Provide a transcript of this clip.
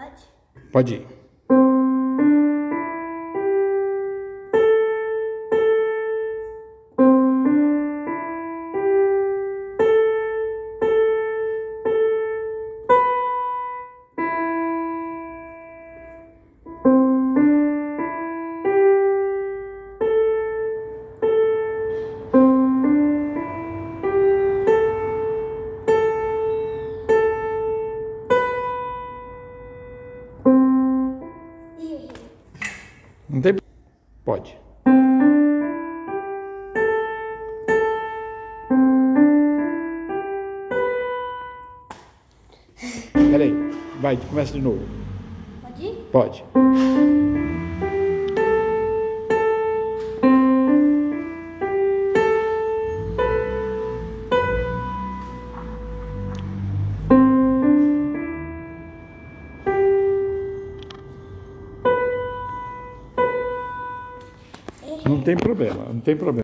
Pode? Pode ir. Não tem. Pode. Peraí. Vai, começa de novo. Pode ir? Pode. Não tem problema, não tem problema.